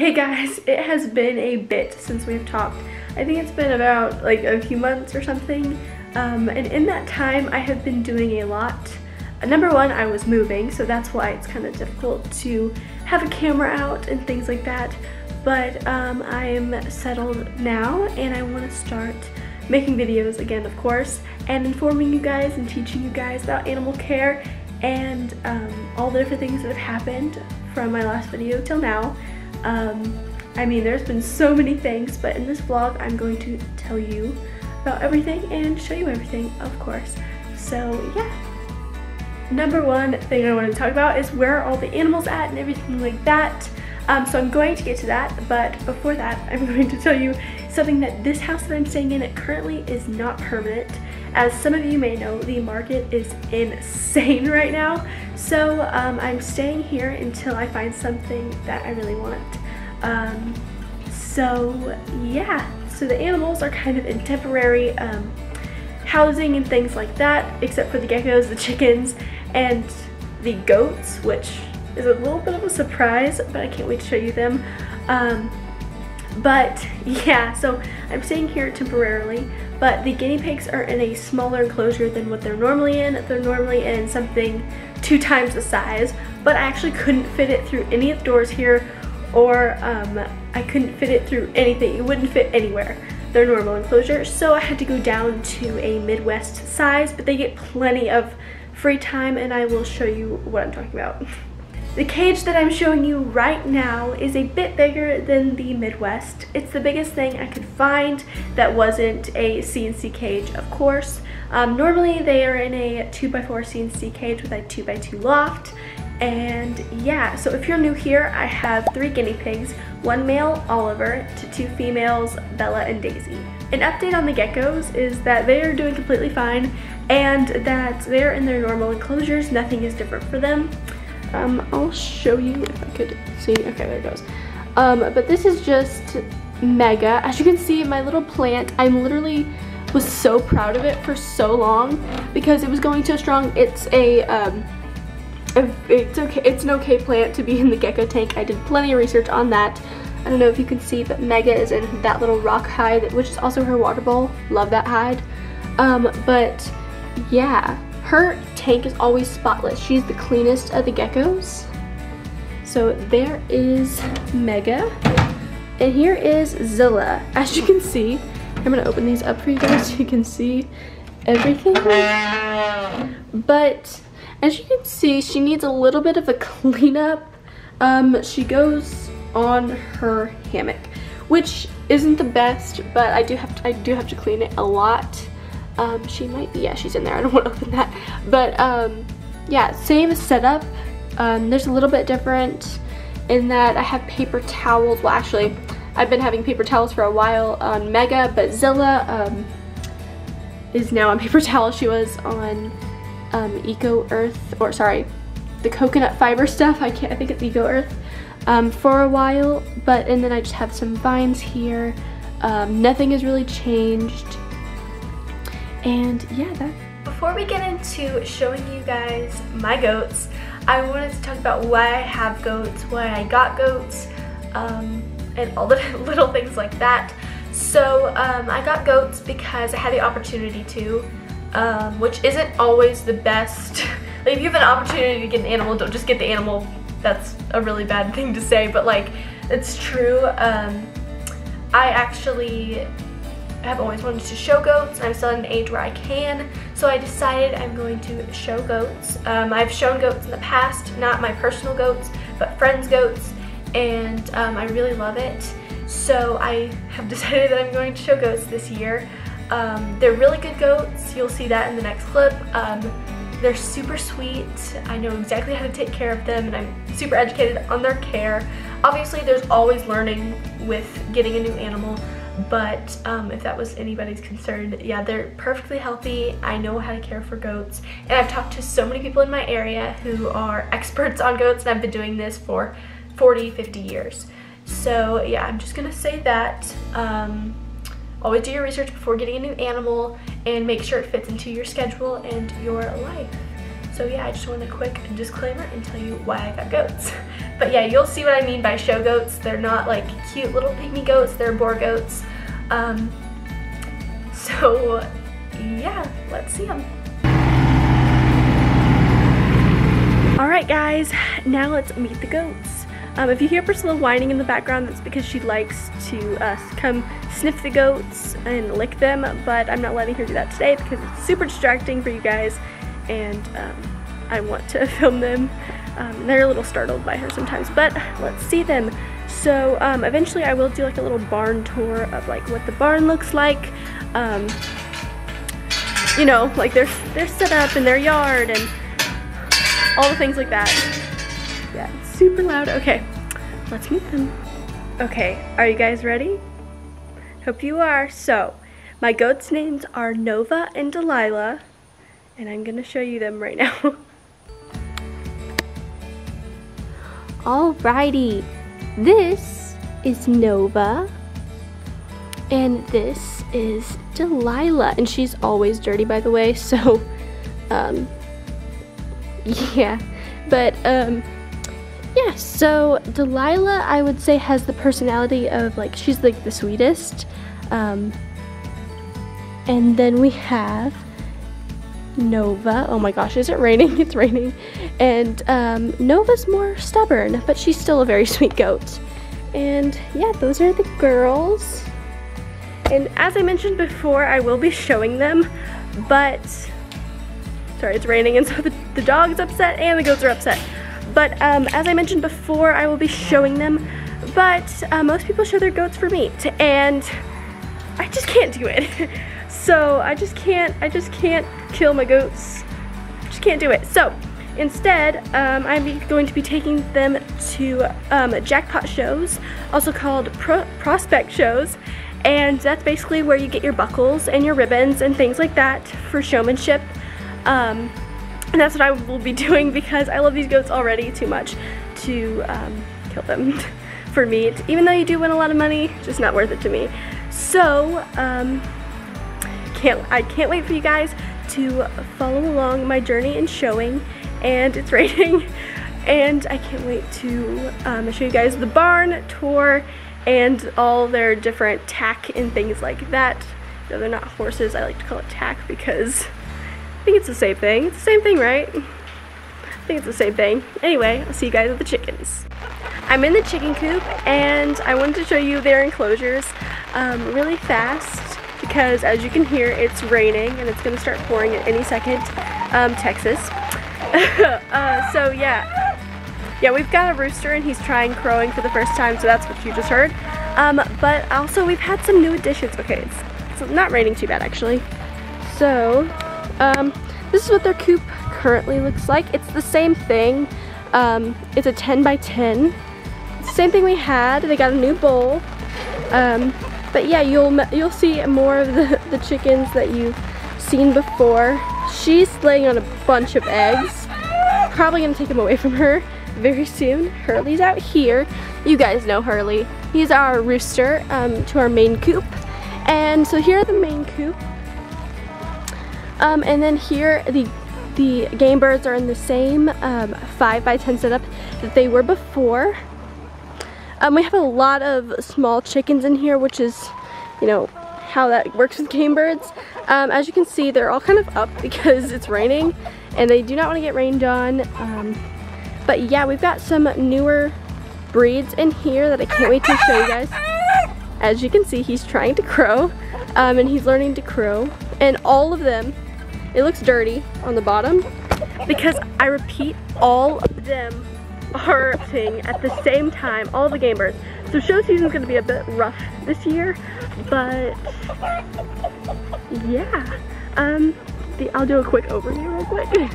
Hey guys, it has been a bit since we've talked. I think it's been about like a few months or something. Um, and in that time, I have been doing a lot. Uh, number one, I was moving, so that's why it's kind of difficult to have a camera out and things like that. But um, I'm settled now and I want to start making videos again, of course, and informing you guys and teaching you guys about animal care and um, all the different things that have happened from my last video till now. Um, I mean, there's been so many things, but in this vlog, I'm going to tell you about everything and show you everything, of course. So, yeah. Number one thing I want to talk about is where are all the animals at and everything like that. Um, so I'm going to get to that, but before that, I'm going to tell you something that this house that I'm staying in currently is not permanent. As some of you may know, the market is insane right now. So um, I'm staying here until I find something that I really want. Um, so yeah, so the animals are kind of in temporary um, housing and things like that, except for the geckos, the chickens, and the goats, which is a little bit of a surprise, but I can't wait to show you them. Um, but yeah, so I'm staying here temporarily, but the guinea pigs are in a smaller enclosure than what they're normally in. They're normally in something two times the size, but I actually couldn't fit it through any of the doors here or um, I couldn't fit it through anything. It wouldn't fit anywhere, their normal enclosure. So I had to go down to a Midwest size, but they get plenty of free time and I will show you what I'm talking about. The cage that I'm showing you right now is a bit bigger than the Midwest. It's the biggest thing I could find that wasn't a CNC cage, of course. Um, normally they are in a 2x4 CNC cage with a 2x2 loft. And yeah, so if you're new here, I have three guinea pigs, one male, Oliver, to two females, Bella and Daisy. An update on the geckos is that they are doing completely fine and that they're in their normal enclosures. Nothing is different for them. Um, I'll show you if I could see. Okay, there it goes. Um, but this is just mega. As you can see, my little plant, I'm literally was so proud of it for so long because it was going so strong. It's a, um, it's okay. It's an okay plant to be in the gecko tank. I did plenty of research on that. I don't know if you can see, but Mega is in that little rock hide, which is also her water bowl. Love that hide. Um, but yeah, her tank is always spotless. She's the cleanest of the geckos. So there is Mega. And here is Zilla. As you can see, I'm gonna open these up for you guys so you can see everything. But as you can see, she needs a little bit of a cleanup. Um, she goes on her hammock, which isn't the best, but I do have to, I do have to clean it a lot. Um, she might be, yeah, she's in there. I don't want to open that. But um, yeah, same setup. Um, there's a little bit different in that I have paper towels. Well, actually, I've been having paper towels for a while on Mega, but Zilla um, is now on paper towel. She was on um, Eco Earth, or sorry, the coconut fiber stuff. I can't. I think it's Eco Earth um, for a while. But and then I just have some vines here. Um, nothing has really changed. And yeah, that. Before we get into showing you guys my goats, I wanted to talk about why I have goats, why I got goats, um, and all the little things like that. So um, I got goats because I had the opportunity to, um, which isn't always the best. like if you have an opportunity to get an animal, don't just get the animal. That's a really bad thing to say, but like it's true. Um, I actually I've always wanted to show goats. I'm still at an age where I can, so I decided I'm going to show goats. Um, I've shown goats in the past, not my personal goats, but friends' goats, and um, I really love it. So I have decided that I'm going to show goats this year. Um, they're really good goats. You'll see that in the next clip. Um, they're super sweet. I know exactly how to take care of them, and I'm super educated on their care. Obviously, there's always learning with getting a new animal but um, if that was anybody's concern, yeah, they're perfectly healthy. I know how to care for goats, and I've talked to so many people in my area who are experts on goats, and I've been doing this for 40, 50 years. So yeah, I'm just gonna say that. Um, always do your research before getting a new animal and make sure it fits into your schedule and your life. So yeah, I just want a quick disclaimer and tell you why I got goats. But yeah, you'll see what I mean by show goats. They're not like cute little pygmy goats, they're Boer goats. Um, so yeah, let's see them. Alright guys, now let's meet the goats. Um, if you hear Priscilla whining in the background, that's because she likes to uh, come sniff the goats and lick them, but I'm not letting her do that today because it's super distracting for you guys and um, I want to film them. Um, they're a little startled by her sometimes, but let's see them. So um, eventually I will do like a little barn tour of like what the barn looks like. Um, you know, like they're, set up in their yard and all the things like that. Yeah, it's super loud. Okay, let's meet them. Okay, are you guys ready? Hope you are. So, my goats' names are Nova and Delilah, and I'm gonna show you them right now. Alrighty, this is Nova, and this is Delilah, and she's always dirty by the way, so um, yeah, but um, yeah, so Delilah, I would say, has the personality of like, she's like the sweetest. Um, and then we have Nova. Oh my gosh, is it raining? It's raining. And um, Nova's more stubborn, but she's still a very sweet goat. And yeah, those are the girls. And as I mentioned before, I will be showing them, but sorry, it's raining, and so the, the dog's upset and the goats are upset. But um, as I mentioned before, I will be showing them, but uh, most people show their goats for meat, and I just can't do it. so I just can't, I just can't kill my goats. Just can't do it. So instead, um, I'm going to be taking them to um, jackpot shows, also called pro prospect shows, and that's basically where you get your buckles and your ribbons and things like that for showmanship. Um, and that's what I will be doing because I love these goats already too much to um, kill them for meat. Even though you do win a lot of money, just not worth it to me. So, um, can't, I can't wait for you guys to follow along my journey in showing and it's raining and I can't wait to um, show you guys the barn tour and all their different tack and things like that. No, they're not horses, I like to call it tack because I think it's the same thing. It's the same thing, right? I think it's the same thing. Anyway, I'll see you guys with the chickens. I'm in the chicken coop and I wanted to show you their enclosures um, really fast because as you can hear it's raining and it's going to start pouring at any second. Um, Texas. uh, so yeah, yeah we've got a rooster and he's trying crowing for the first time so that's what you just heard. Um, but also we've had some new additions. Okay, it's, it's not raining too bad actually. So um, this is what their coop currently looks like. It's the same thing. Um, it's a 10 by 10. Same thing we had. They got a new bowl. Um, but yeah, you'll you'll see more of the, the chickens that you've seen before. She's laying on a bunch of eggs. Probably gonna take them away from her very soon. Hurley's out here. You guys know Hurley. He's our rooster um, to our main coop. And so here are the main coop. Um, and then here, the the game birds are in the same um, 5 by 10 setup that they were before. Um, we have a lot of small chickens in here, which is, you know, how that works with game birds. Um, as you can see, they're all kind of up because it's raining and they do not want to get rained on. Um, but yeah, we've got some newer breeds in here that I can't wait to show you guys. As you can see, he's trying to crow um, and he's learning to crow. And all of them it looks dirty on the bottom because I repeat all of them are at the same time, all the game birds. So show season's gonna be a bit rough this year, but yeah. Um, the, I'll do a quick overview real quick.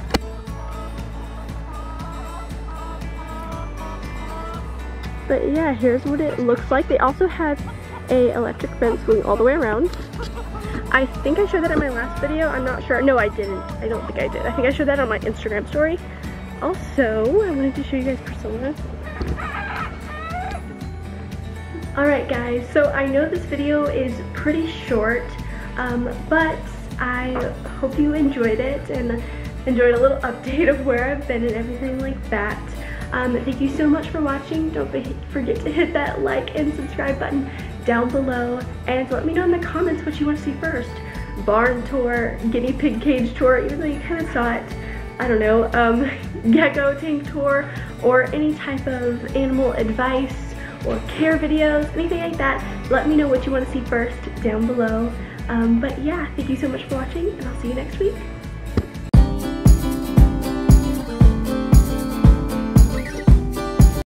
But yeah, here's what it looks like. They also have a electric fence going all the way around. I think I showed that in my last video. I'm not sure. No, I didn't. I don't think I did. I think I showed that on my Instagram story. Also, I wanted to show you guys Priscilla. Alright guys, so I know this video is pretty short, um, but I hope you enjoyed it and enjoyed a little update of where I've been and everything like that. Um, thank you so much for watching. Don't forget to hit that like and subscribe button down below and let me know in the comments what you want to see first. Barn tour, guinea pig cage tour, even though you kind of saw it, I don't know, um, gecko tank tour, or any type of animal advice or care videos, anything like that. Let me know what you want to see first down below. Um, but yeah, thank you so much for watching and I'll see you next week.